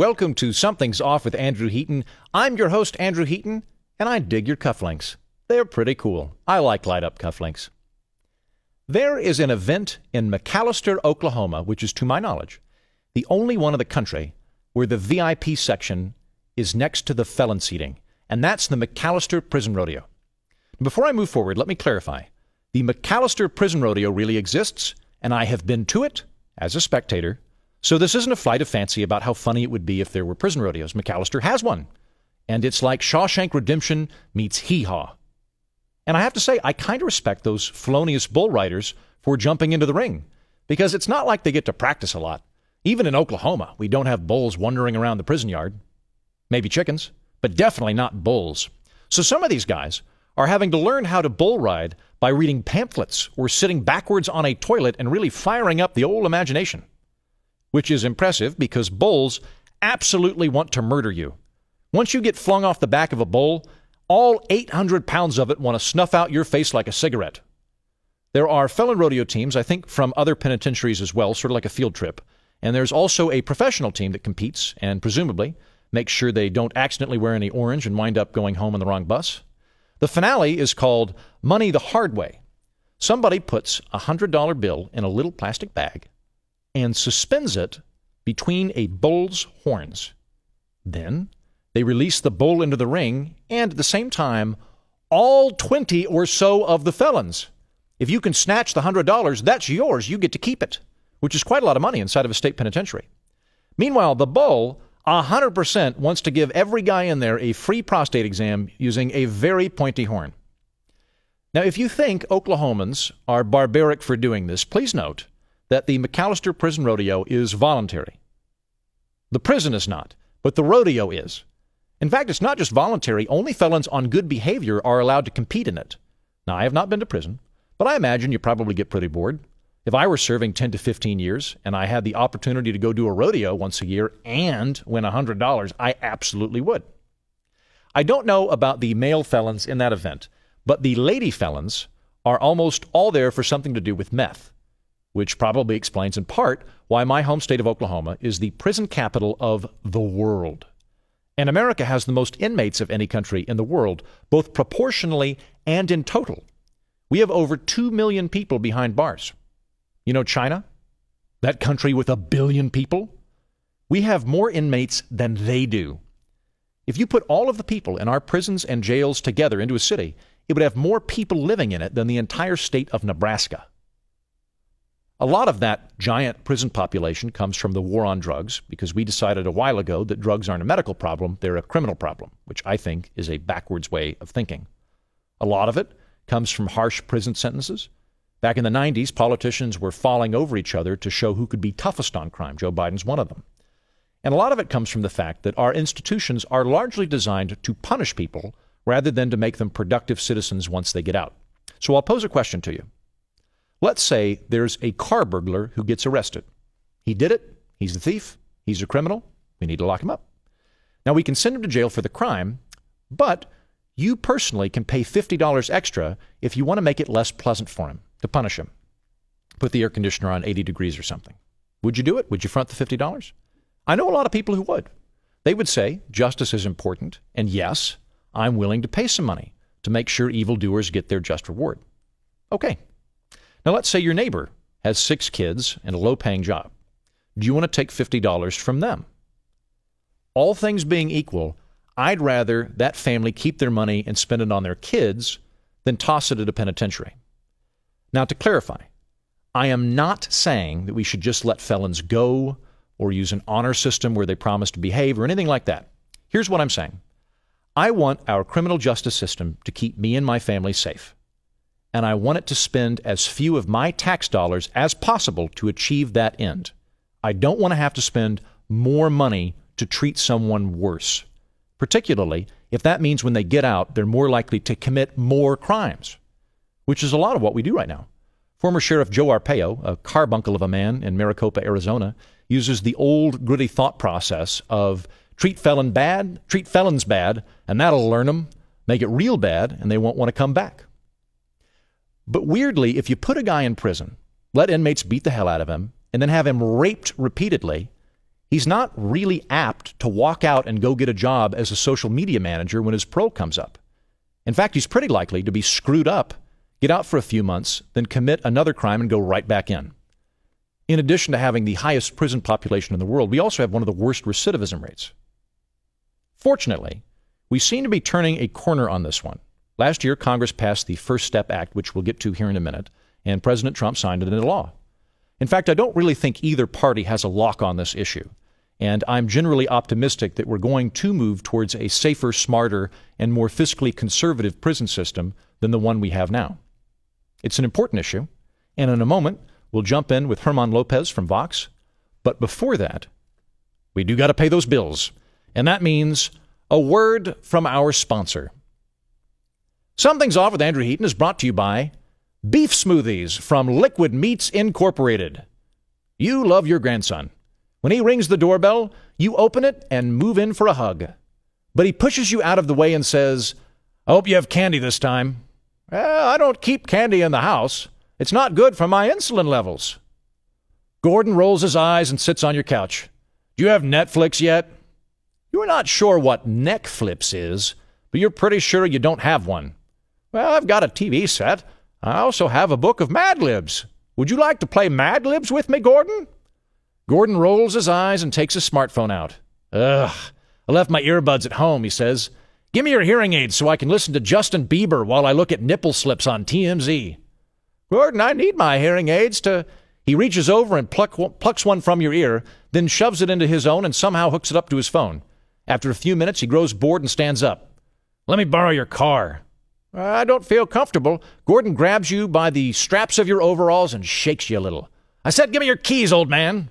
welcome to Something's Off with Andrew Heaton. I'm your host, Andrew Heaton, and I dig your cufflinks. They're pretty cool. I like light up cufflinks. There is an event in McAlester, Oklahoma, which is, to my knowledge, the only one in the country where the VIP section is next to the felon seating, and that's the McAlester Prison Rodeo. Before I move forward, let me clarify. The McAlester Prison Rodeo really exists, and I have been to it as a spectator. So this isn't a flight of fancy about how funny it would be if there were prison rodeos. McAlester has one. And it's like Shawshank Redemption meets Hee Haw. And I have to say, I kind of respect those felonious bull riders for jumping into the ring because it's not like they get to practice a lot. Even in Oklahoma, we don't have bulls wandering around the prison yard. Maybe chickens, but definitely not bulls. So some of these guys are having to learn how to bull ride by reading pamphlets or sitting backwards on a toilet and really firing up the old imagination. Which is impressive because bulls absolutely want to murder you. Once you get flung off the back of a bull, all 800 pounds of it want to snuff out your face like a cigarette. There are felon rodeo teams, I think, from other penitentiaries as well, sort of like a field trip. And there's also a professional team that competes and presumably makes sure they don't accidentally wear any orange and wind up going home on the wrong bus. The finale is called Money the Hard Way. Somebody puts a $100 bill in a little plastic bag and suspends it between a bull's horns. Then they release the bull into the ring, and at the same time, all 20 or so of the felons. If you can snatch the $100, that's yours. You get to keep it, which is quite a lot of money inside of a state penitentiary. Meanwhile, the bull 100% wants to give every guy in there a free prostate exam using a very pointy horn. Now, if you think Oklahomans are barbaric for doing this, please note that the McAlester Prison Rodeo is voluntary. The prison is not, but the rodeo is. In fact, it's not just voluntary, only felons on good behavior are allowed to compete in it. Now, I have not been to prison, but I imagine you probably get pretty bored. If I were serving 10 to 15 years and I had the opportunity to go do a rodeo once a year and win $100, I absolutely would. I don't know about the male felons in that event, but the lady felons are almost all there for something to do with meth, which probably explains in part why my home state of Oklahoma is the prison capital of the world. And America has the most inmates of any country in the world, both proportionally and in total. We have over 2 million people behind bars. You know China? That country with a billion people? We have more inmates than they do. If you put all of the people in our prisons and jails together into a city, it would have more people living in it than the entire state of Nebraska. A lot of that giant prison population comes from the war on drugs because we decided a while ago that drugs aren't a medical problem, they're a criminal problem, which I think is a backwards way of thinking. A lot of it comes from harsh prison sentences Back in the 90s, politicians were falling over each other to show who could be toughest on crime. Joe Biden's one of them. And a lot of it comes from the fact that our institutions are largely designed to punish people rather than to make them productive citizens once they get out. So I'll pose a question to you. Let's say there's a car burglar who gets arrested. He did it, he's a thief, he's a criminal, we need to lock him up. Now, we can send him to jail for the crime, but you personally can pay $50 extra if you want to make it less pleasant for him to punish him. Put the air conditioner on 80 degrees or something. Would you do it? Would you front the $50? I know a lot of people who would. They would say justice is important, and yes, I'm willing to pay some money to make sure evildoers get their just reward. Okay. Now let's say your neighbor has six kids and a low paying job. Do you want to take $50 from them? All things being equal, I'd rather that family keep their money and spend it on their kids than toss it at a penitentiary. Now, to clarify, I am not saying that we should just let felons go or use an honor system where they promise to behave or anything like that. Here's what I'm saying I want our criminal justice system to keep me and my family safe. And I want it to spend as few of my tax dollars as possible to achieve that end. I don't want to have to spend more money to treat someone worse, particularly if that means when they get out, they're more likely to commit more crimes which is a lot of what we do right now. Former Sheriff Joe Arpaio, a carbuncle of a man in Maricopa, Arizona, uses the old gritty thought process of treat felon bad, treat felons bad, and that'll learn them, make it real bad, and they won't want to come back. But weirdly, if you put a guy in prison, let inmates beat the hell out of him, and then have him raped repeatedly, he's not really apt to walk out and go get a job as a social media manager when his parole comes up. In fact, he's pretty likely to be screwed up, get out for a few months, then commit another crime and go right back in. In addition to having the highest prison population in the world, we also have one of the worst recidivism rates. Fortunately, we seem to be turning a corner on this one. Last year, Congress passed the First Step Act, which we'll get to here in a minute, and President Trump signed it into law. In fact, I don't really think either party has a lock on this issue. And I'm generally optimistic that we're going to move towards a safer, smarter, and more fiscally conservative prison system than the one we have now. It's an important issue, and in a moment, We'll jump in with Herman Lopez from Vox. But before that, we do got to pay those bills. And that means a word from our sponsor. Something's Off with Andrew Heaton is brought to you by Beef Smoothies from Liquid Meats Incorporated. You love your grandson. When he rings the doorbell, you open it and move in for a hug. But he pushes you out of the way and says, I hope you have candy this time. I don't keep candy in the house. It's not good for my insulin levels. Gordon rolls his eyes and sits on your couch. Do you have Netflix yet? You're not sure what neck flips is, but you're pretty sure you don't have one. Well, I've got a TV set. I also have a book of Mad Libs. Would you like to play Mad Libs with me, Gordon? Gordon rolls his eyes and takes his smartphone out. Ugh, I left my earbuds at home, he says. Give me your hearing aids so I can listen to Justin Bieber while I look at nipple slips on TMZ. Gordon, I need my hearing aids to. He reaches over and pluck, plucks one from your ear, then shoves it into his own and somehow hooks it up to his phone. After a few minutes, he grows bored and stands up. Let me borrow your car. I don't feel comfortable. Gordon grabs you by the straps of your overalls and shakes you a little. I said, Give me your keys, old man.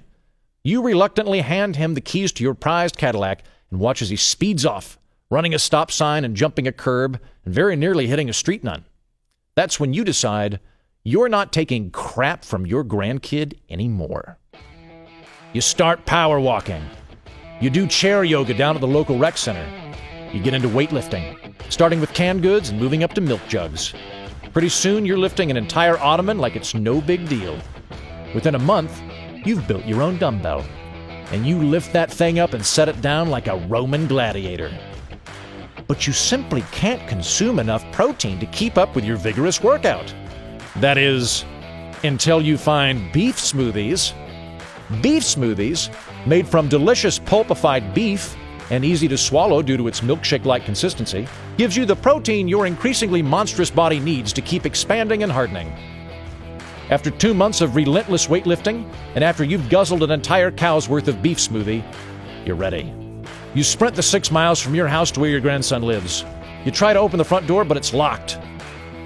You reluctantly hand him the keys to your prized Cadillac and watch as he speeds off, running a stop sign and jumping a curb and very nearly hitting a street nun. That's when you decide you're not taking crap from your grandkid anymore. You start power walking. You do chair yoga down at the local rec center. You get into weightlifting, starting with canned goods and moving up to milk jugs. Pretty soon, you're lifting an entire ottoman like it's no big deal. Within a month, you've built your own dumbbell. And you lift that thing up and set it down like a Roman gladiator. But you simply can't consume enough protein to keep up with your vigorous workout. That is, until you find beef smoothies. Beef smoothies, made from delicious pulpified beef and easy to swallow due to its milkshake like consistency, gives you the protein your increasingly monstrous body needs to keep expanding and hardening. After two months of relentless weightlifting, and after you've guzzled an entire cow's worth of beef smoothie, you're ready. You sprint the six miles from your house to where your grandson lives. You try to open the front door, but it's locked.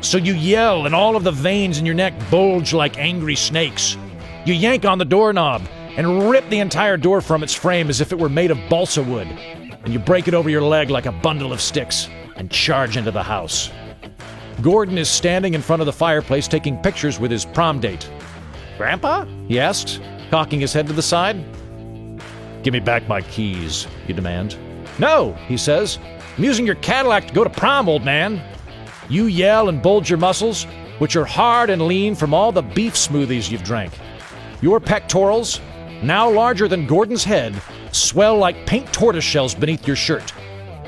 So you yell, and all of the veins in your neck bulge like angry snakes. You yank on the doorknob and rip the entire door from its frame as if it were made of balsa wood. And you break it over your leg like a bundle of sticks and charge into the house. Gordon is standing in front of the fireplace taking pictures with his prom date. Grandpa? he asks, cocking his head to the side. Give me back my keys, you demand. No, he says. I'm using your Cadillac to go to prom, old man. You yell and bulge your muscles, which are hard and lean from all the beef smoothies you've drank. Your pectorals, now larger than Gordon's head, swell like pink tortoise shells beneath your shirt.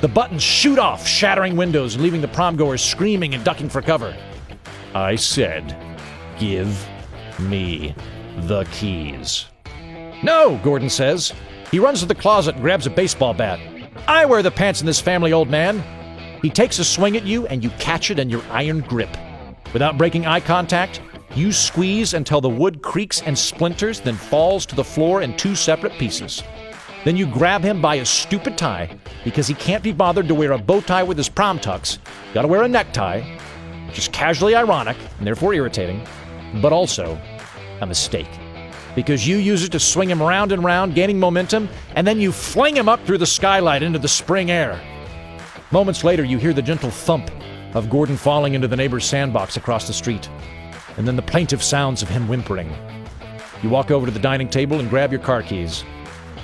The buttons shoot off, shattering windows, leaving the promgoers screaming and ducking for cover. I said, give me the keys. No, Gordon says. He runs to the closet and grabs a baseball bat. I wear the pants in this family, old man. He takes a swing at you and you catch it in your iron grip. Without breaking eye contact, you squeeze until the wood creaks and splinters, then falls to the floor in two separate pieces. Then you grab him by his stupid tie because he can't be bothered to wear a bow tie with his prom tux. Gotta wear a necktie, which is casually ironic and therefore irritating, but also a mistake. Because you use it to swing him round and round, gaining momentum, and then you fling him up through the skylight into the spring air. Moments later, you hear the gentle thump of Gordon falling into the neighbor's sandbox across the street, and then the plaintive sounds of him whimpering. You walk over to the dining table and grab your car keys.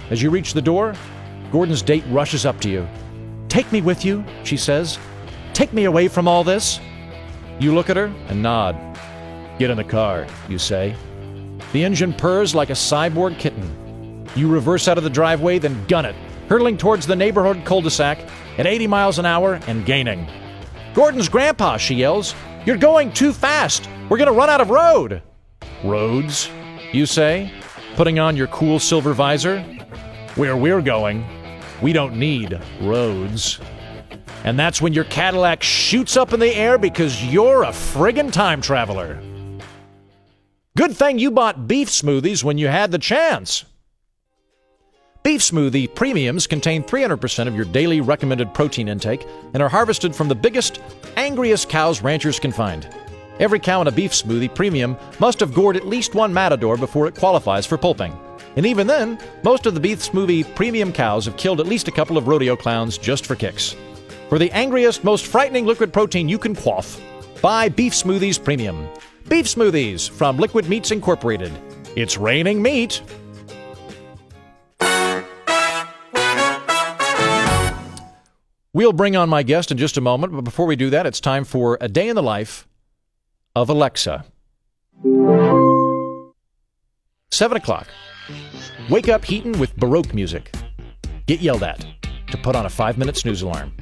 As you reach the door, Gordon's date rushes up to you. Take me with you, she says. Take me away from all this. You look at her and nod. Get in the car, you say. The engine purrs like a cyborg kitten. You reverse out of the driveway, then gun it, hurtling towards the neighborhood cul de sac at 80 miles an hour and gaining. Gordon's grandpa, she yells. You're going too fast. We're going to run out of road. Roads, you say, putting on your cool silver visor? Where we're going, we don't need roads. And that's when your Cadillac shoots up in the air because you're a friggin' time traveler. Good thing you bought beef smoothies when you had the chance. Beef smoothie premiums contain 300% of your daily recommended protein intake and are harvested from the biggest, angriest cows ranchers can find. Every cow in a beef smoothie premium must have gored at least one matador before it qualifies for pulping. And even then, most of the beef smoothie premium cows have killed at least a couple of rodeo clowns just for kicks. For the angriest, most frightening liquid protein you can quaff, buy Beef Smoothies Premium. Beef Smoothies from Liquid Meats Incorporated. It's raining meat. We'll bring on my guest in just a moment, but before we do that, it's time for a day in the life of Alexa. 7 o'clock. Wake up Heaton with Baroque music. Get yelled at to put on a five minute snooze alarm.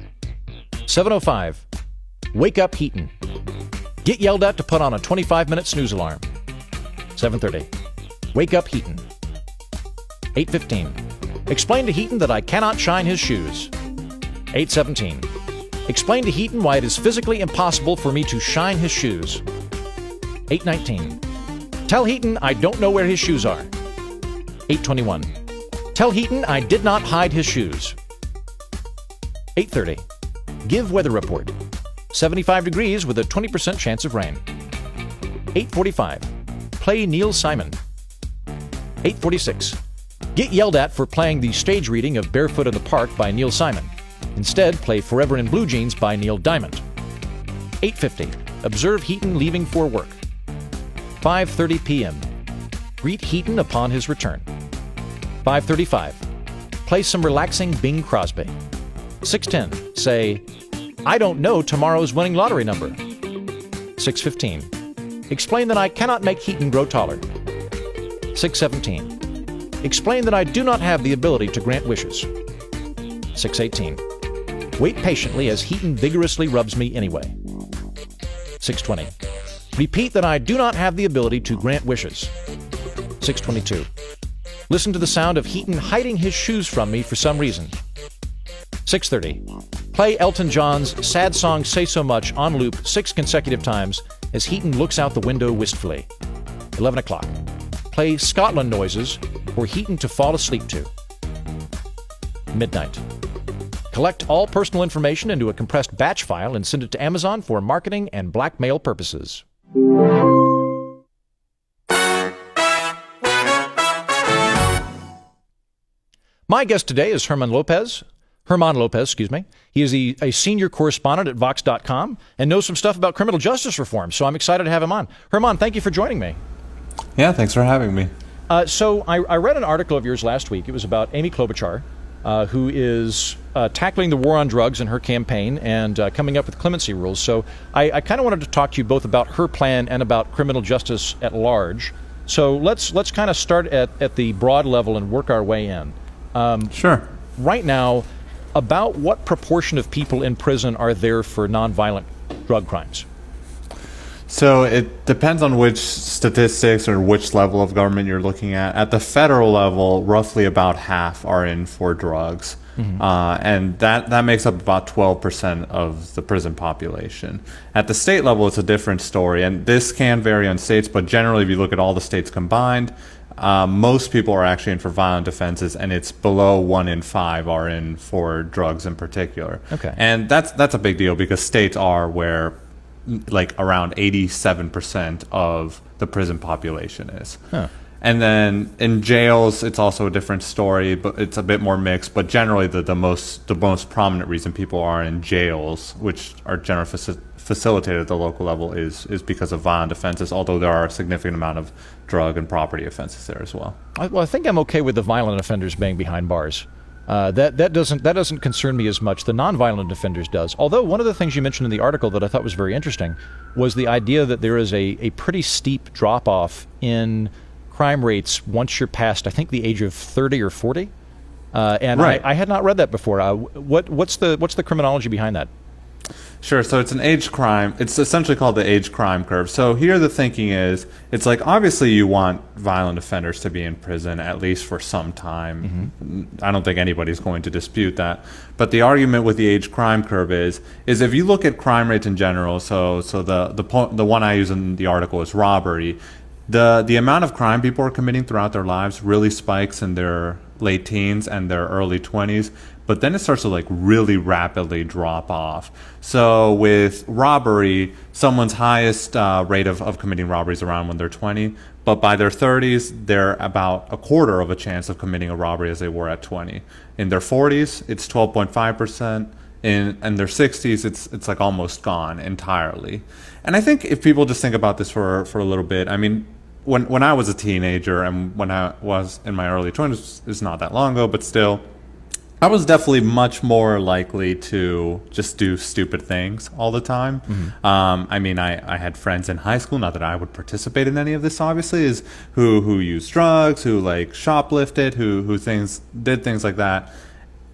705. Wake up Heaton. Get yelled at to put on a 25 minute snooze alarm. 730. Wake up Heaton. 815. Explain to Heaton that I cannot shine his shoes. 817. Explain to Heaton why it is physically impossible for me to shine his shoes. 819. Tell Heaton I don't know where his shoes are. 821. Tell Heaton I did not hide his shoes. 830. Give weather report. 75 degrees with a 20% chance of rain. 845. Play Neil Simon. 846. Get yelled at for playing the stage reading of Barefoot in the Park by Neil Simon. Instead, play Forever in Blue Jeans by Neil Diamond. 850. Observe Heaton leaving for work. 5:30 p.m. Greet Heaton upon his return. 5:35. Play some relaxing Bing Crosby. 610. Say, I don't know tomorrow's winning lottery number. 615. Explain that I cannot make Heaton grow taller. 617. Explain that I do not have the ability to grant wishes. 618. Wait patiently as Heaton vigorously rubs me anyway. 620. Repeat that I do not have the ability to grant wishes. 622. Listen to the sound of Heaton hiding his shoes from me for some reason. 6:30. Play Elton John's sad song Say So Much on loop 6 consecutive times as Heaton looks out the window wistfully. 11 o'clock. Play Scotland noises for Heaton to fall asleep to. Midnight. Collect all personal information into a compressed batch file and send it to Amazon for marketing and blackmail purposes. My guest today is Herman Lopez. Herman Lopez, excuse me. He is a, a, senior correspondent at Vox.com and knows some stuff about criminal justice reform, so I'm excited to have him on. Herman, thank you for joining me. Yeah, thanks for having me. Uh, so I, I, read an article of yours last week. It was about Amy Klobuchar, uh, who is uh, tackling the war on drugs in her campaign and uh, coming up with clemency rules. So I, I kind of wanted to talk to you both about her plan and about criminal justice at large. So let's let's kind of start at, at the broad level and work our way in. Um, sure. Right now, about what proportion of people in prison are there for nonviolent drug crimes? So it depends on which statistics or which level of government you're looking at. At the federal level, roughly about half are in for drugs. Mm-hmm. Uh, and that, that makes up about 12% of the prison population. At the state level, it's a different story. And this can vary on states, but generally, if you look at all the states combined, uh, most people are actually in for violent offenses, and it's below one in five are in for drugs in particular. Okay, and that's that's a big deal because states are where like around eighty seven percent of the prison population is. Huh. And then in jails, it's also a different story, but it's a bit more mixed. But generally, the, the most the most prominent reason people are in jails, which are generally facilitated at the local level is is because of violent offenses. Although there are a significant amount of drug and property offenses there as well. I, well, I think I'm okay with the violent offenders being behind bars. Uh, that that doesn't that doesn't concern me as much. The nonviolent offenders does. Although one of the things you mentioned in the article that I thought was very interesting was the idea that there is a, a pretty steep drop off in crime rates once you're past, I think, the age of 30 or 40. Uh, and Right. I, I had not read that before. Uh, what, what's the what's the criminology behind that? Sure. So it's an age crime. It's essentially called the age crime curve. So here the thinking is, it's like obviously you want violent offenders to be in prison at least for some time. I don't think anybody's going to dispute that. But the argument with the age crime curve is, is if you look at crime rates in general. So so the the the one I use in the article is robbery. The the amount of crime people are committing throughout their lives really spikes in their late teens and their early 20s but then it starts to like really rapidly drop off. So with robbery, someone's highest uh, rate of, of committing robberies around when they're 20, but by their 30s, they're about a quarter of a chance of committing a robbery as they were at 20. In their 40s, it's 12.5%. In, in their 60s, it's it's like almost gone entirely. And I think if people just think about this for for a little bit, I mean, when when I was a teenager and when I was in my early 20s, it's not that long ago, but still, I was definitely much more likely to just do stupid things all the time. Um, I mean, I, I had friends in high school, not that I would participate in any of this, obviously, is who who used drugs, who like shoplifted, who who things did things like that.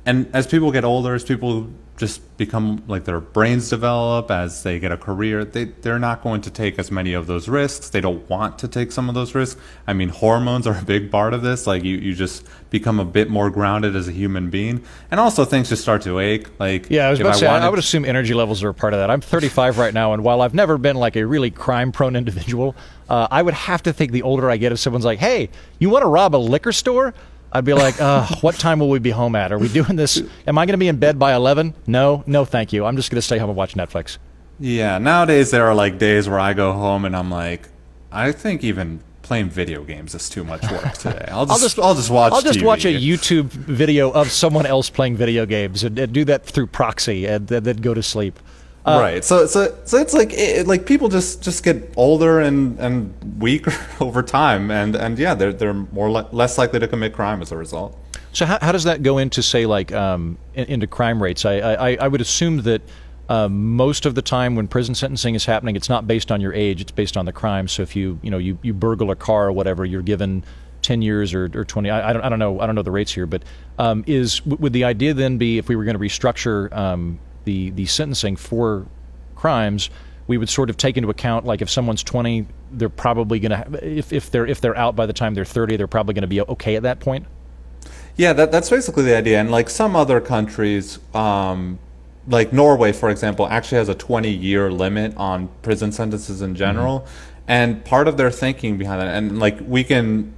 And as people get older, as people just become like their brains develop as they get a career. They they're not going to take as many of those risks. They don't want to take some of those risks. I mean hormones are a big part of this. Like you you just become a bit more grounded as a human being. And also things just start to ache. Like Yeah, I was about to say, I, wanted- I would assume energy levels are a part of that. I'm 35 right now, and while I've never been like a really crime prone individual, uh, I would have to think the older I get, if someone's like, hey, you want to rob a liquor store? I'd be like, uh, what time will we be home at? Are we doing this? Am I going to be in bed by 11? No, no, thank you. I'm just going to stay home and watch Netflix. yeah nowadays there are like days where i go home and i'm like i think even playing video games is too much work today i'll just i'll just, watch I'll just TV. watch a YouTube video of someone else playing video games and, and do that through proxy and, and then go to sleep. Uh, right. So so so it's like it, like people just just get older and and weaker over time, and and yeah, they're they're more li- less likely to commit crime as a result. So how, how does that go into say like um, in, into crime rates? I, I I would assume that uh, most of the time when prison sentencing is happening, it's not based on your age; it's based on the crime. So if you you know you, you burgle a car or whatever, you're given ten years or, or twenty. I, I don't I don't know I don't know the rates here, but um, is would the idea then be if we were going to restructure um, the the sentencing for crimes? We would sort of take into account, like if someone's 20, they're probably going to, if, if they're if they're out by the time they're 30, they're probably going to be okay at that point. Yeah, that, that's basically the idea. And like some other countries, um, like Norway, for example, actually has a 20 year limit on prison sentences in general. And part of their thinking behind that, and like we can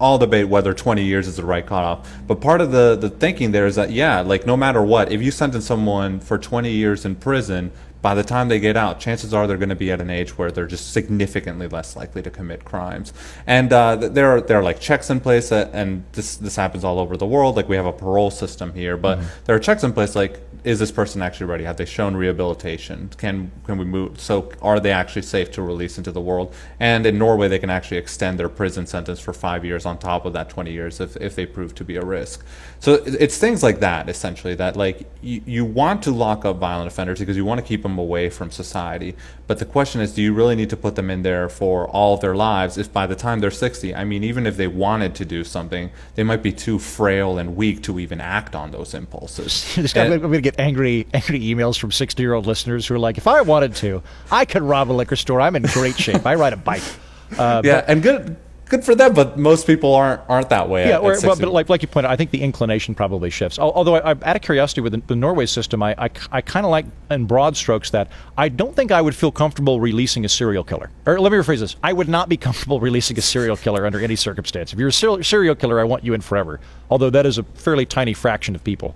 all debate whether 20 years is the right cutoff, but part of the, the thinking there is that, yeah, like no matter what, if you sentence someone for 20 years in prison, by the time they get out, chances are they're going to be at an age where they're just significantly less likely to commit crimes. And uh, there are there are like checks in place, that, and this this happens all over the world. Like we have a parole system here, but there are checks in place. Like, is this person actually ready? Have they shown rehabilitation? Can can we move? So are they actually safe to release into the world? And in Norway, they can actually extend their prison sentence for five years on top of that 20 years if, if they prove to be a risk. So it's things like that essentially that like you, you want to lock up violent offenders because you want to keep them away from society. But the question is, do you really need to put them in there for all of their lives if by the time they're 60, I mean, even if they wanted to do something, they might be too frail and weak to even act on those impulses. And- I'm going to get angry, angry emails from 60 year old listeners who are like, if I wanted to, I could rob a liquor store. I'm in great shape. I ride a bike. Uh, yeah, and good good for them, but most people aren't aren't that way. yeah, at, or, at 60. but like, like you pointed out, I think the inclination probably shifts. Although, I, I, out of curiosity, with the, the Norway system, I, I, I kind of like, in broad strokes, that I don't think I would feel comfortable releasing a serial killer. Or let me rephrase this I would not be comfortable releasing a serial killer under any circumstance. If you're a serial, serial killer, I want you in forever. Although that is a fairly tiny fraction of people.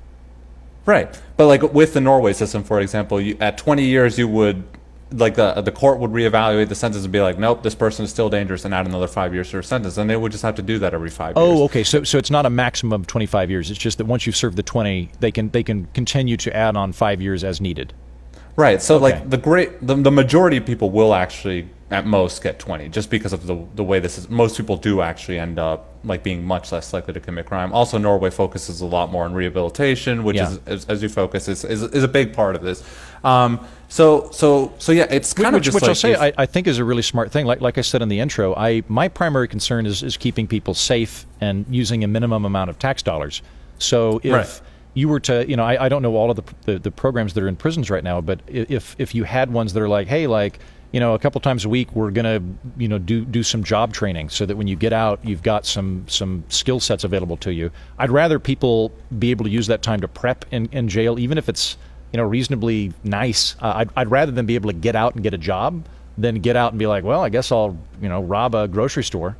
Right, but like with the Norway system, for example, you, at 20 years, you would like the the court would reevaluate the sentence and be like, nope, this person is still dangerous, and add another five years to their sentence, and they would just have to do that every five oh, years. Oh, okay. So, so it's not a maximum of 25 years. It's just that once you've served the 20, they can they can continue to add on five years as needed. Right. So Okay. like the great the, the majority of people will actually at most get 20 just because of the, the way this is most people do actually end up like being much less likely to commit crime also norway focuses a lot more on rehabilitation which Yeah. is as, you focus is, is, is a big part of this um, so so so yeah it's kind which, of just which like I'll say I, I think is a really smart thing. Like like I said in the intro, I my primary concern is is keeping people safe and using a minimum amount of tax dollars. So if Right. you were to, you know, I, I don't know all of the, the the programs that are in prisons right now, but if if you had ones that are like, hey, like you know, a couple times a week we're gonna you know do do some job training so that when you get out you've got some some skill sets available to you. I'd rather people be able to use that time to prep in, in jail, even if it's you know reasonably nice. Uh, I'd, I'd rather than be able to get out and get a job than get out and be like, well, I guess I'll you know rob a grocery store.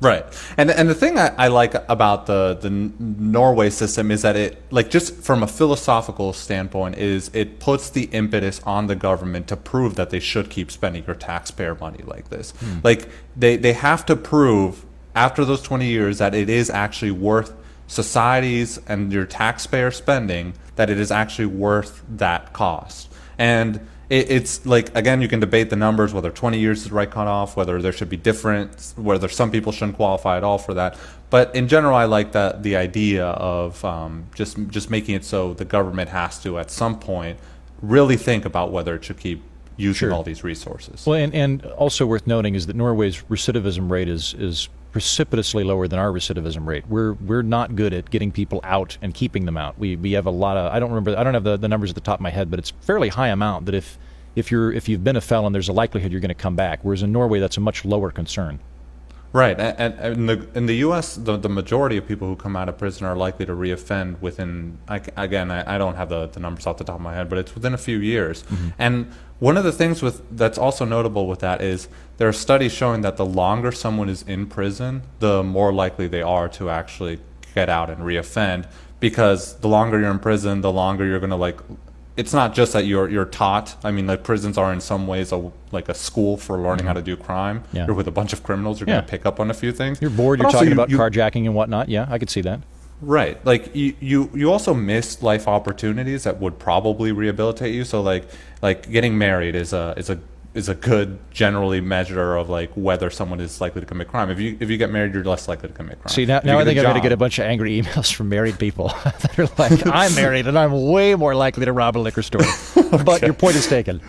Right, and and the thing I, I like about the the Norway system is that it like just from a philosophical standpoint is it puts the impetus on the government to prove that they should keep spending your taxpayer money like this. Hmm. Like they they have to prove after those twenty years that it is actually worth societies and your taxpayer spending that it is actually worth that cost. And it, it's like again you can debate the numbers whether 20 years is the right cutoff whether there should be different whether some people shouldn't qualify at all for that but in general i like that the idea of um, just just making it so the government has to at some point really think about whether it should keep using Sure. all these resources Well, and, and also worth noting is that Norway's recidivism rate is is precipitously lower than our recidivism rate. We're we're not good at getting people out and keeping them out. We we have a lot of I don't remember I don't have the, the numbers at the top of my head, but it's fairly high amount that if if you're if you've been a felon, there's a likelihood you're going to come back. Whereas in Norway, that's a much lower concern. Right, and, and in the in the U.S., the, the majority of people who come out of prison are likely to reoffend within. I again, I, I don't have the, the numbers off the top of my head, but it's within a few years. Mm-hmm. And one of the things with that's also notable with that is there are studies showing that the longer someone is in prison, the more likely they are to actually get out and reoffend. Because the longer you're in prison, the longer you're going to like it's not just that you're you're taught. I mean, like prisons are in some ways a like a school for learning how to mm-hmm. do crime. Yeah. You're with a bunch of criminals. You're Yeah. going to pick up on a few things. You're bored. But You're talking you- about you- carjacking and whatnot. Yeah, I could see that. Right. Like you, you you also miss life opportunities that would probably rehabilitate you. So like like getting married is a is a is a good generally measure of like whether someone is likely to commit crime. If you if you get married, you're less likely to commit crime. See now, now I think I'm going to get a bunch of angry emails from married people that are like, "I'm married and I'm way more likely to rob a liquor store." But your point is taken.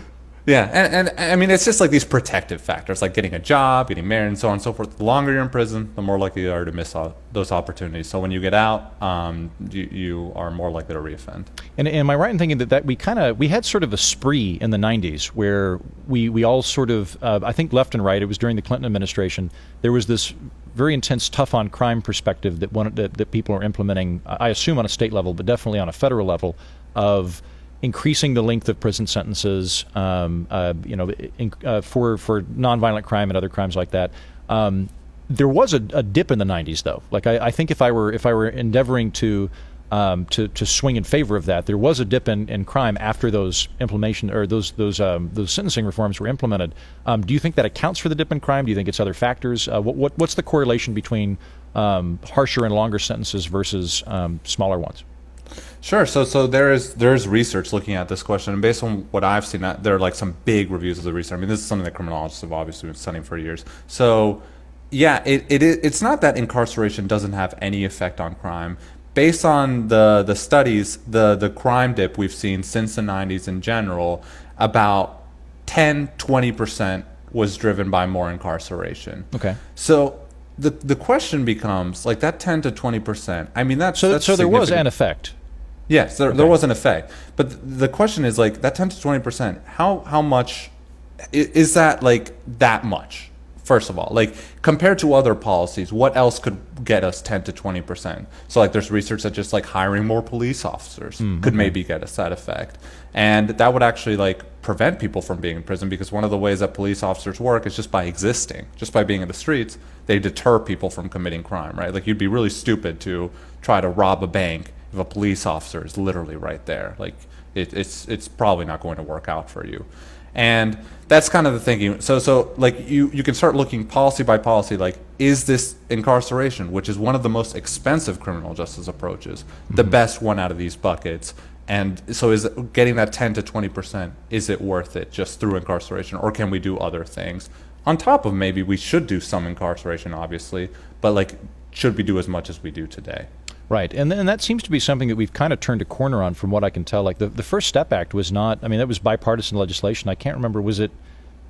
Yeah, and, and I mean it's just like these protective factors, like getting a job, getting married, and so on and so forth. The longer you're in prison, the more likely you are to miss all those opportunities. So when you get out, um, you, you are more likely to reoffend. And, and am I right in thinking that, that we kind of we had sort of a spree in the '90s where we we all sort of uh, I think left and right. It was during the Clinton administration. There was this very intense tough on crime perspective that one that, that people are implementing. I assume on a state level, but definitely on a federal level of increasing the length of prison sentences. Um, uh, you know, in, uh, for for nonviolent crime and other crimes like that. Um, there was a, a dip in the '90s, though. Like I, I think if I were if I were endeavoring to um, to to swing in favor of that, there was a dip in, in crime after those implementation or those those um, those sentencing reforms were implemented. Um, do you think that accounts for the dip in crime? Do you think it's other factors? Uh, what, what what's the correlation between um, harsher and longer sentences versus smaller ones? Sure. So so there is there is research looking at this question, and based on what I've seen, that there are like some big reviews of the research. I mean, this is something that criminologists have obviously been studying for years. So yeah, it, it it's not that incarceration doesn't have any effect on crime. Based on the the studies, the the crime dip we've seen since the 90s in general, about 10 20 percent was driven by more incarceration. Okay. So. The, the question becomes like that 10 to 20 percent. I mean that's So that's so there was an effect. Yes, there, there was an effect, but the question is like that ten to twenty percent. How how much is that like that much? First of all, like compared to other policies, what else could get us ten to twenty percent? So like there's research that just like hiring more police officers hmm, could maybe get us that effect, and that would actually like prevent people from being in prison because one of the ways that police officers work is just by existing, just by being in the streets, they deter people from committing crime, right? Like you'd be really stupid to try to rob a bank if a police officer is literally right there. Like it, it's it's probably not going to work out for you. And that's kind of the thinking. So so like you you can start looking policy by policy like is this incarceration, which is one of the most expensive criminal justice approaches, the mm-hmm. best one out of these buckets? And so, is getting that 10 to 20 percent is it worth it just through incarceration, or can we do other things on top of maybe we should do some incarceration, obviously, but like should we do as much as we do today? Right, and and that seems to be something that we've kind of turned a corner on, from what I can tell. Like the the First Step Act was not. I mean, that was bipartisan legislation. I can't remember was it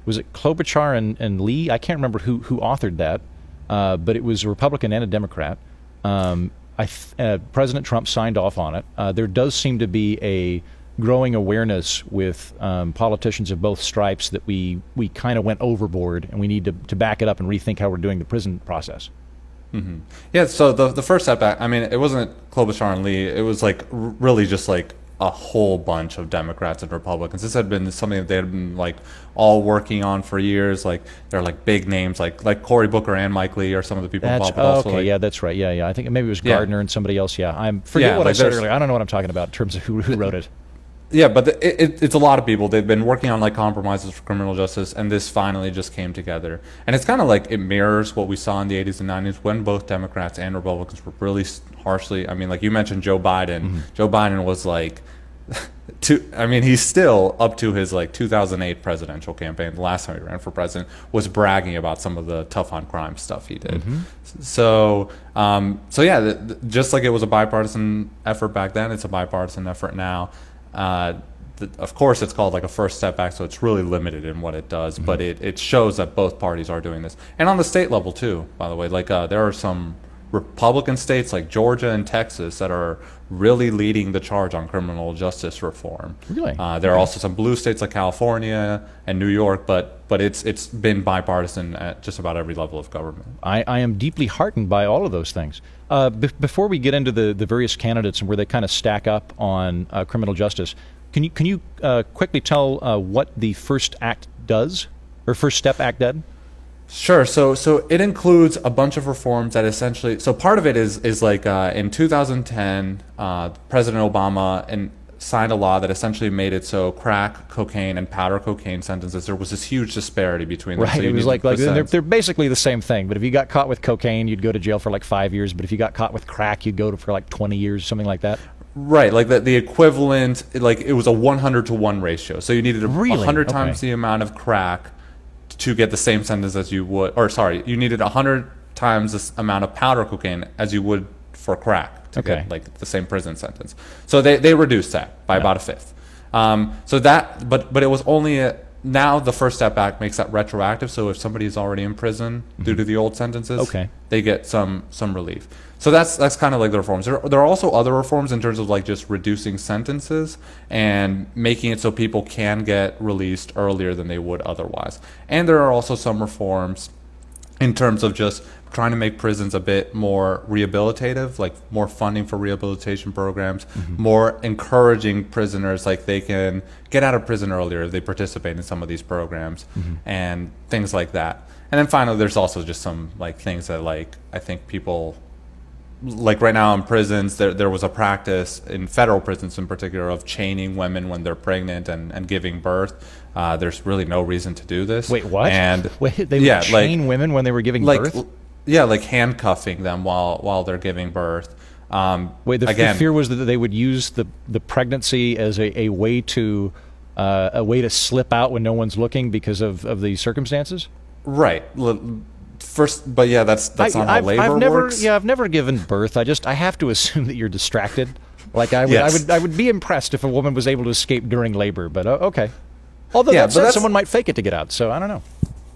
was it Klobuchar and, and Lee? I can't remember who who authored that, uh, but it was a Republican and a Democrat. Um, I th- uh, President Trump signed off on it. Uh, there does seem to be a growing awareness with um, politicians of both stripes that we we kind of went overboard, and we need to to back it up and rethink how we're doing the prison process. Mm-hmm. Yeah. So the the First Step Act. I mean, it wasn't Klobuchar and Lee. It was like r- really just like a whole bunch of Democrats and Republicans. This had been something that they had been like all working on for years. Like they're like big names, like like Cory Booker and Mike Lee are some of the people That's, involved. Also okay, like, yeah, that's right. Yeah, yeah. I think maybe it was Yeah. Gardner and somebody else. Yeah, I'm forget Yeah, what I said earlier. I don't know what I'm talking about in terms of who who wrote it. Yeah, but the, it, it, it's a lot of people. They've been working on like compromises for criminal justice, and this finally just came together. And it's kind of like it mirrors what we saw in the 80s and 90s when both Democrats and Republicans were really harshly. I mean, like you mentioned, Joe Biden. Joe Biden was like, to, I mean, he's still up to his like 2008 presidential campaign. The last time he ran for president was bragging about some of the tough on crime stuff he did. So, um, so yeah, th- th- just like it was a bipartisan effort back then, it's a bipartisan effort now. Uh, th- of course, it's called like a First Step Act, so it's really limited in what it does, but it, it shows that both parties are doing this. And on the state level, too, by the way, like uh, there are some Republican states like Georgia and Texas that are really leading the charge on criminal justice reform. Really? Uh, there are also some blue states like California and New York, but but it's it's been bipartisan at just about every level of government. I, I am deeply heartened by all of those things. Uh, be- before we get into the, the various candidates and where they kind of stack up on uh, criminal justice, can you can you uh, quickly tell uh, what the First Act does, or First Step Act did? Sure. So so it includes a bunch of reforms that essentially. So part of it is is like uh, in 2010, uh, President Obama and signed a law that essentially made it so crack cocaine and powder cocaine sentences there was this huge disparity between them. Right. So it was like, like they're, they're basically the same thing. But if you got caught with cocaine, you'd go to jail for like five years. But if you got caught with crack, you'd go to for like 20 years, something like that. Right, like the, the equivalent, like it was a 100 to 1 ratio. So you needed a Really? 100 Okay. times the amount of crack to get the same sentence as you would, or sorry, you needed 100 times this amount of powder cocaine as you would for crack to Okay. get like the same prison sentence. So they, they reduced that by about a fifth. Um, so that, but but it was only a, now the First Step Act makes that retroactive. So if somebody is already in prison due to the old sentences, Mm-hmm. Okay. they get some some relief. So that's that's kind of like the reforms. There, there are also other reforms in terms of like just reducing sentences and making it so people can get released earlier than they would otherwise. And there are also some reforms in terms of just trying to make prisons a bit more rehabilitative, like more funding for rehabilitation programs, mm-hmm. more encouraging prisoners like they can get out of prison earlier if they participate in some of these programs mm-hmm. and things like that. And then finally there's also just some like things that like I think people like right now in prisons there there was a practice in federal prisons in particular of chaining women when they're pregnant and, and giving birth. Uh, there's really no reason to do this. Wait, what? And Wait, they would yeah, like- chain women when they were giving like birth? yeah, like handcuffing them while while they're giving birth. Um, Wait, the, the fear was that they would use the, the pregnancy as a, a way to uh, a way to slip out when no one's looking because of, of the circumstances. right. L- First, but yeah, that's that's not how I've, labor I've never, works. yeah, I've never given birth. I just I have to assume that you're distracted. Like I would, I would, I would be impressed if a woman was able to escape during labor. But uh, okay. Although Yeah, that said, someone might fake it to get out. So I don't know.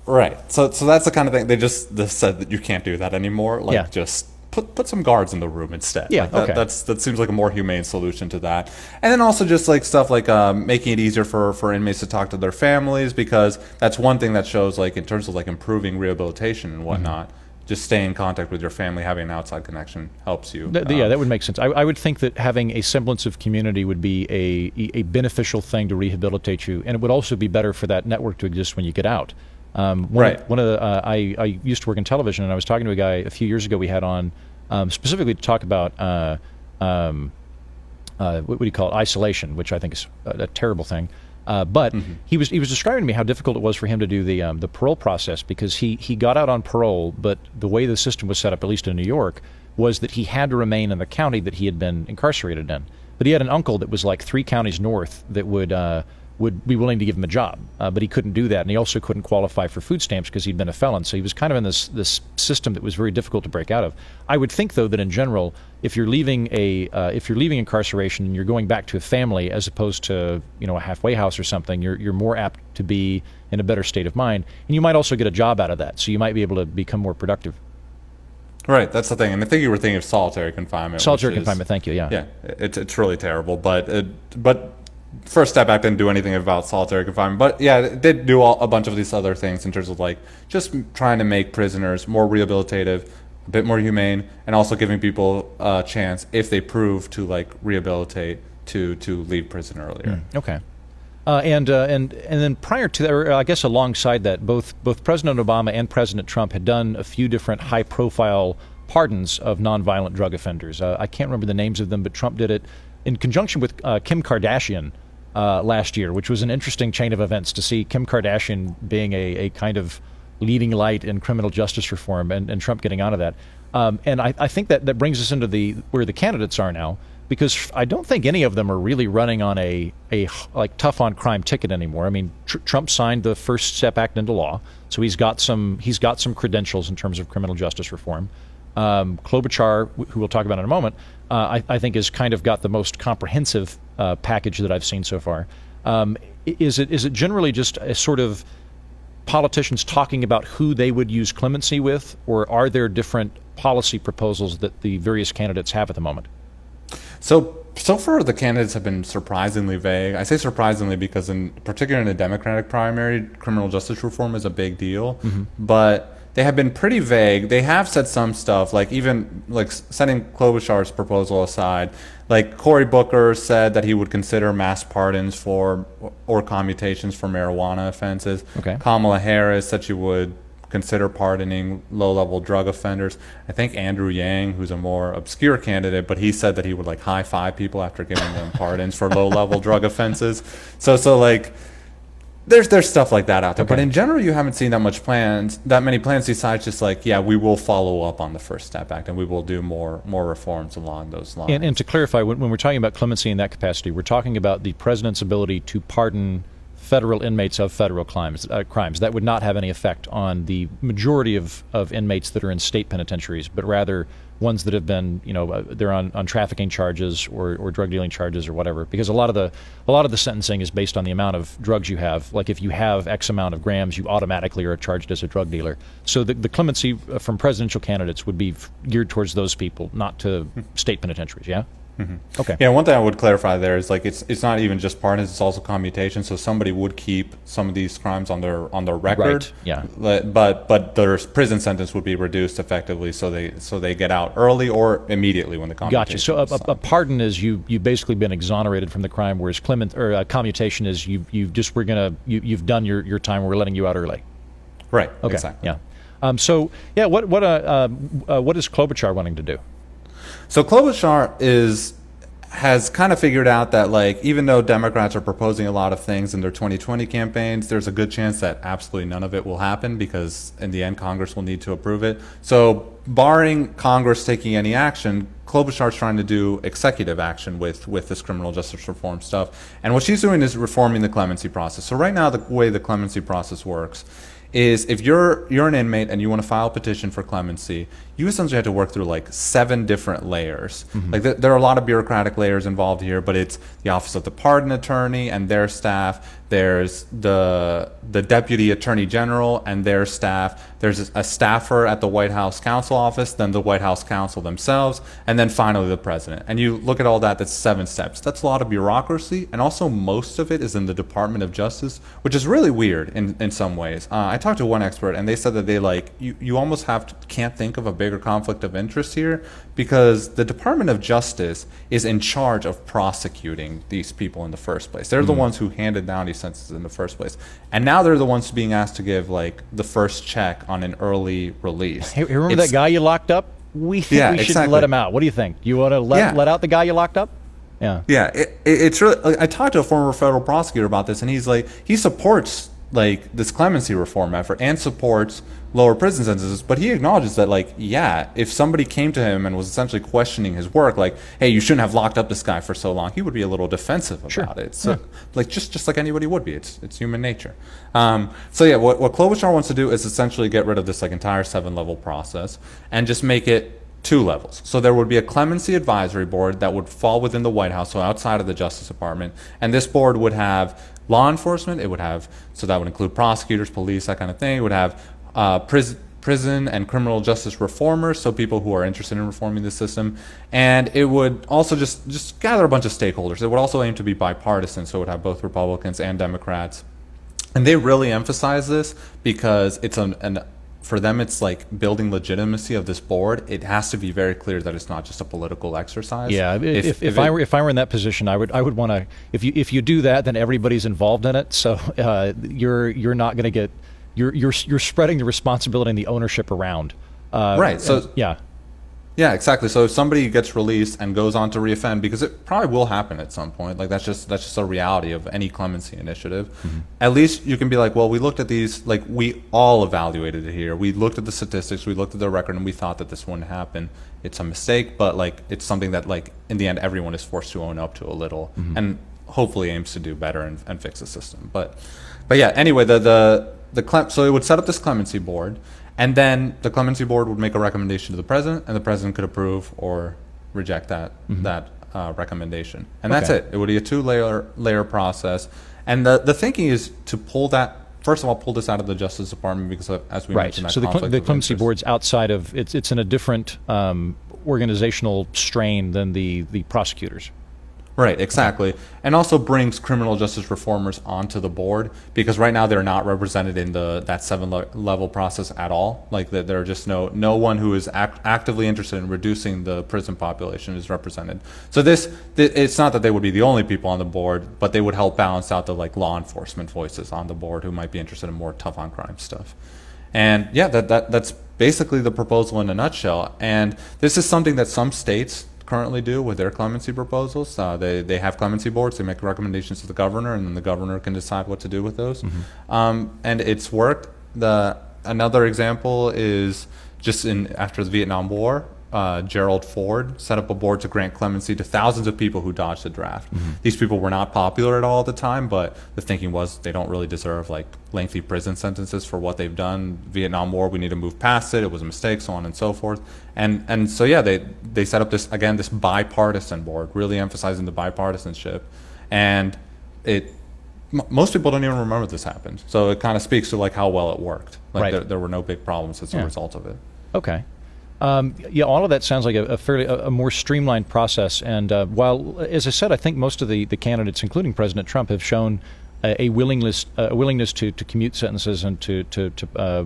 Right. So so that's the kind of thing they just they said that you can't do that anymore. Like Yeah. just put put some guards in the room instead. Yeah, Like, that, okay. That's that seems like a more humane solution to that. And then also just like stuff like um, making it easier for for inmates to talk to their families because that's one thing that shows like in terms of like improving rehabilitation and whatnot. Mm-hmm. Just staying in contact with your family, having an outside connection helps you. Th- yeah, Um, that would make sense. I, I would think that having a semblance of community would be a, a beneficial thing to rehabilitate you, and it would also be better for that network to exist when you get out. Um, one Right. Of, one of the uh, I, I used to work in television, and I was talking to a guy a few years ago. We had on um, specifically to talk about uh, um, uh, what, what do you call it? Isolation, which I think is a, a terrible thing. Uh, but he was he was describing to me how difficult it was for him to do the um, the parole process because he he got out on parole, but the way the system was set up, at least in New York, was that he had to remain in the county that he had been incarcerated in. but he had an uncle that was like three counties north that would uh, would be willing to give him a job, uh, but he couldn't do that, and he also couldn't qualify for food stamps because he'd been a felon. So he was kind of in this this system that was very difficult to break out of. I would think, though, that in general, if you're leaving a uh, if you're leaving incarceration and you're going back to a family as opposed to you know a halfway house or something, you're you're more apt to be in a better state of mind, and you might also get a job out of that. So you might be able to become more productive. Right, that's the thing, and I think you were thinking of solitary confinement. Solitary which is- confinement. Thank you. Yeah. Yeah, it's it's really terrible. But it, but First Step Act didn't do anything about solitary confinement. But yeah, it did do all, a bunch of these other things in terms of like just trying to make prisoners more rehabilitative, a bit more humane, and also giving people a chance if they prove to like rehabilitate to to leave prison earlier. Okay. Uh, and uh, and and then prior to that, or I guess alongside that, both both President Obama and President Trump had done a few different high-profile pardons of nonviolent drug offenders. Uh, I can't remember the names of them, but Trump did it in conjunction with uh, Kim Kardashian uh, last year, which was an interesting chain of events to see Kim Kardashian being a, a kind of leading light in criminal justice reform, and, and Trump getting onto that. Um, and I, I think that that brings us into the where the candidates are now because I don't think any of them are really running on a, a like tough on crime ticket anymore. I mean, tr- Trump signed the First Step Act into law, so he's got some he's got some credentials in terms of criminal justice reform. Um, Klobuchar, wh- who we'll talk about in a moment, I, I think has kind of got the most comprehensive uh, package that I've seen so far. Um, is it is it generally just a sort of politicians talking about who they would use clemency with, or are there different policy proposals that the various candidates have at the moment? So so far the candidates have been surprisingly vague. I say surprisingly because in particular in the Democratic primary, criminal justice reform is a big deal. But they have been pretty vague. They have said some stuff, like even like setting Klobuchar's proposal aside, like Cory Booker said that he would consider mass pardons for or commutations for marijuana offenses. Okay. Kamala Harris said she would consider pardoning low-level drug offenders. I think Andrew Yang, who's a more obscure candidate, but he said that he would like high-five people after giving them pardons for low-level drug offenses. So, so like, there's there's stuff like that out there. But in general, you haven't seen that much plans, that many plans besides just like, yeah, we will follow up on the First Step Act and we will do more more reforms along those lines. And, and to clarify, when, when we're talking about clemency in that capacity, we're talking about the president's ability to pardon federal inmates of federal crimes. Uh, crimes that would not have any effect on the majority of, of inmates that are in state penitentiaries, but rather ones that have been, you know, uh, they're on, on trafficking charges or, or drug dealing charges or whatever. Because a lot of the a lot of the sentencing is based on the amount of drugs you have. Like if you have X amount of grams, you automatically are charged as a drug dealer. So the, the clemency uh, from presidential candidates would be f- geared towards those people, not to state penitentiaries. Yeah. Okay. Yeah, one thing I would clarify there is like it's it's not even just pardons; it's also commutation. So somebody would keep some of these crimes on their on their record. Right, yeah. But but, their prison sentence would be reduced effectively, so they so they get out early or immediately when the commutation. Gotcha. So a, a, a pardon is you you've basically been exonerated from the crime, whereas clement or uh, commutation is you you just we're gonna you you've done your, your time. We're letting you out early. right. Okay. Exactly. Yeah. Um, so yeah, what what uh, uh, uh, what is Klobuchar wanting to do? So Klobuchar is has kind of figured out that like even though Democrats are proposing a lot of things in their 2020 campaigns, there's a good chance that absolutely none of it will happen because in the end Congress will need to approve it. So barring Congress taking any action, Klobuchar's trying to do executive action with with this criminal justice reform stuff. And what she's doing is reforming the clemency process. So right now the way the clemency process works is if you're you're an inmate and you want to file a petition for clemency, you essentially had to work through like seven different layers. Like th- there are a lot of bureaucratic layers involved here, but it's the office of the pardon attorney and their staff. There's the the deputy attorney general and their staff. There's a staffer at the White House counsel office, then the White House counsel themselves, and then finally the president. And you look at all that, that's seven steps. That's a lot of bureaucracy, and also most of it is in the Department of Justice, which is really weird in, in some ways. Uh, I talked to one expert, and they said that they like you, you almost have to can't think of a bigger conflict of interest here because the Department of Justice is in charge of prosecuting these people in the first place. They're the mm. ones who handed down these sentences in the first place, and now they're the ones being asked to give like the first check on an early release. Hey, remember It's- that guy you locked up? We think Yeah, we should exactly. let him out. What do you think? You want to let Yeah. let out the guy you locked up? Yeah. Yeah, it, it, it's really. like, I talked to a former federal prosecutor about this, and he's like, he supports like this clemency reform effort and supports lower prison sentences but he acknowledges that like yeah if somebody came to him and was essentially questioning his work like hey you shouldn't have locked up this guy for so long he would be a little defensive about Sure. it so like just just like anybody would be it's it's human nature um, so yeah what, what klobuchar wants to do is essentially get rid of this like entire seven level process and just make it two levels. So there would be a clemency advisory board that would fall within the White House, so outside of the Justice Department, and this board would have law enforcement. It would have so that would include prosecutors, police, that kind of thing. It would have uh, prison. Prison and criminal justice reformers, so people who are interested in reforming the system, and it would also just just gather a bunch of stakeholders. It would also aim to be bipartisan, so it would have both Republicans and Democrats and they really emphasize this because it's an, an for them it's like building legitimacy of this board it has to be very clear that it's not just a political exercise Yeah, if, if, if, I were if I were in that position, I would I would want to if you if you do that, then everybody's involved in it. So uh, you're you're not going to get you're you're you're spreading the responsibility and the ownership around. Uh, Right, so- and- yeah, yeah exactly. So if somebody gets released and goes on to reoffend because it probably will happen at some point like that's just that's just a reality of any clemency initiative. Mm-hmm. At least you can be like well we looked at these like we all evaluated it here. We looked at the statistics we looked at the record and we thought that this wouldn't happen. It's a mistake but like it's something that like in the end everyone is forced to own up to a little mm-hmm. and hopefully aims to do better and, and fix the system. But but yeah anyway the the the clem- so it would set up this clemency board and then the clemency board would make a recommendation to the president, and the president could approve or reject that that uh, recommendation. And that's Mm-hmm. It. It would be a two layer layer process. And the the thinking is to pull that first of all pull this out of the Justice Department because of, as we right. mentioned, So the, conflict the clemency interest. board's outside of it's it's in a different um, organizational strain than the the prosecutors. Right, exactly. And also brings criminal justice reformers onto the board because right now they're not represented in the that seven le- level process at all. Like that there are just no no one who is act- actively interested in reducing the prison population is represented. So this th- it's not that they would be the only people on the board, but they would help balance out the like law enforcement voices on the board who might be interested in more tough on crime stuff. And yeah, that, that that's basically the proposal in a nutshell. And this is something that some states currently do with their clemency proposals. Uh, they they have clemency boards. They make recommendations to the governor, and then the governor can decide what to do with those. Um, and it's worked. The another example is just in after the Vietnam War. Uh, Gerald Ford set up a board to grant clemency to thousands of people who dodged the draft. These people were not popular at all at the time, but the thinking was they don't really deserve like lengthy prison sentences for what they've done. Vietnam War, we need to move past it. It was a mistake, so on and so forth. And and so yeah, they they set up this again this bipartisan board, really emphasizing the bipartisanship, and it. Most people don't even remember this happened, so it kind of speaks to like how well it worked. Like Right. there, there were no big problems as a Yeah. result of it. Okay. Um, yeah, all of that sounds like a, a fairly a, a more streamlined process. And uh, while, as I said, I think most of the, the candidates, including President Trump, have shown a, a willingness a willingness to, to commute sentences and to to, to uh,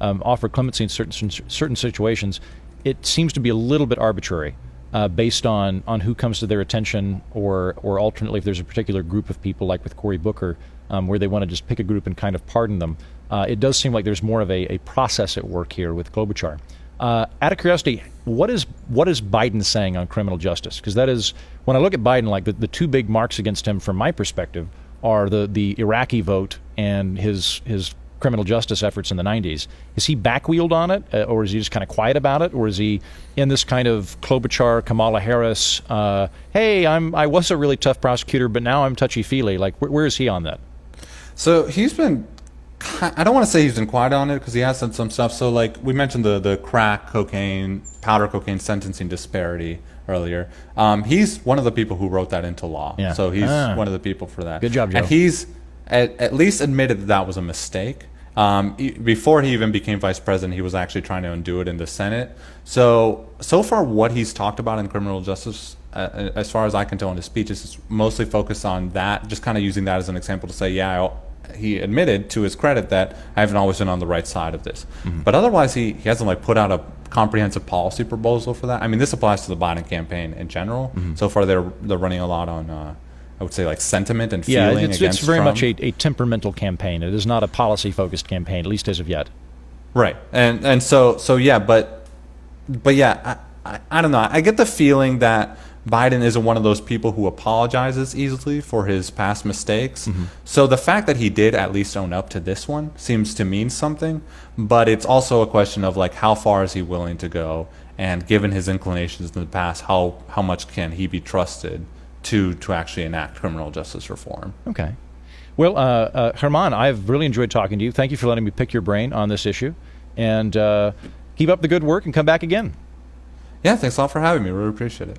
um, offer clemency in certain certain situations. It seems to be a little bit arbitrary. Uh, based on, on who comes to their attention, or or alternately, if there's a particular group of people, like with Cory Booker, um, where they want to just pick a group and kind of pardon them, uh, it does seem like there's more of a, a process at work here with Klobuchar. Uh, out of curiosity, what is what is Biden saying on criminal justice? Because that is when I look at Biden, like the, the two big marks against him, from my perspective, are the the Iraqi vote and his his criminal justice efforts in the 90s. Is he backwheeled on it, uh, or is he just kind of quiet about it, or is he in this kind of Klobuchar, Kamala Harris? Uh, hey, I'm I was a really tough prosecutor, but now I'm touchy feely. Like, where, where is he on that? So he's been. I don't want to say he's been quiet on it because he has said some stuff. So like we mentioned the the crack cocaine, powder cocaine sentencing disparity earlier. Um, he's one of the people who wrote that into law. Yeah. So he's Ah. one of the people for that. Good job, Joe. And he's at, at least admitted that that was a mistake. Um, e- before he even became vice president, he was actually trying to undo it in the Senate. So so far, what he's talked about in criminal justice, uh, as far as I can tell in his speeches, is mostly focused on that. Just kind of using that as an example to say, yeah, I, he admitted to his credit that I haven't always been on the right side of this. But otherwise, he, he hasn't like put out a comprehensive policy proposal for that. I mean, this applies to the Biden campaign in general. So far, they're they're running a lot on. Uh, I would say like sentiment and Yeah, feeling it's, against it's very Trump. much a, a temperamental campaign. It is not a policy focused campaign, at least as of yet. Right. And and so so yeah, but but yeah, I, I, I don't know. I get the feeling that Biden isn't one of those people who apologizes easily for his past mistakes. Mm-hmm. So the fact that he did at least own up to this one seems to mean something, but it's also a question of like how far is he willing to go and given his inclinations in the past, how how much can he be trusted to to actually enact criminal justice reform? Okay. Well, uh, uh, German, I've really enjoyed talking to you. Thank you for letting me pick your brain on this issue, and uh, keep up the good work and come back again. Yeah, thanks a lot for having me. Really appreciate it.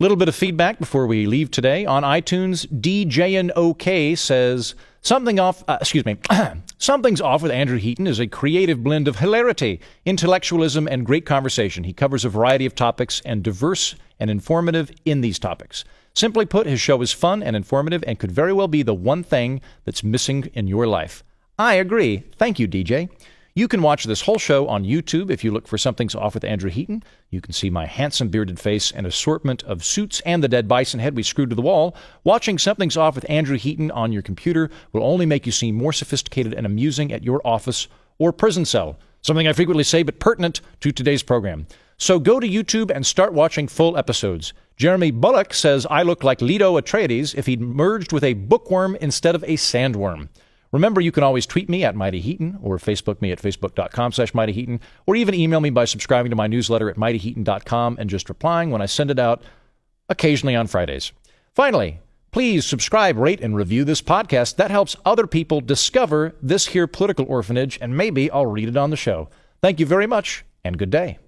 Little bit of feedback before we leave today on iTunes. DJNOK says something off. Uh, excuse me. Something's off with Andrew Heaton is a creative blend of hilarity, intellectualism, and great conversation. He covers a variety of topics and diverse and informative in these topics. Simply put, his show is fun and informative and could very well be the one thing that's missing in your life. I agree. Thank you, DJ. You can watch this whole show on YouTube if you look for Something's Off with Andrew Heaton. You can see my handsome bearded face and assortment of suits and the dead bison head we screwed to the wall. Watching Something's Off with Andrew Heaton on your computer will only make you seem more sophisticated and amusing at your office or prison cell. Something I frequently say, but pertinent to today's program. So go to YouTube and start watching full episodes. Jeremy Bullock says I look like Leto Atreides if he'd merged with a bookworm instead of a sandworm. Remember, you can always tweet me at Mighty Heaton or Facebook me at facebook.com slash Mighty Heaton or even email me by subscribing to my newsletter at mightyheaton.com and just replying when I send it out occasionally on Fridays. Finally, please subscribe, rate, and review this podcast. That helps other people discover this here political orphanage, and maybe I'll read it on the show. Thank you very much, and good day.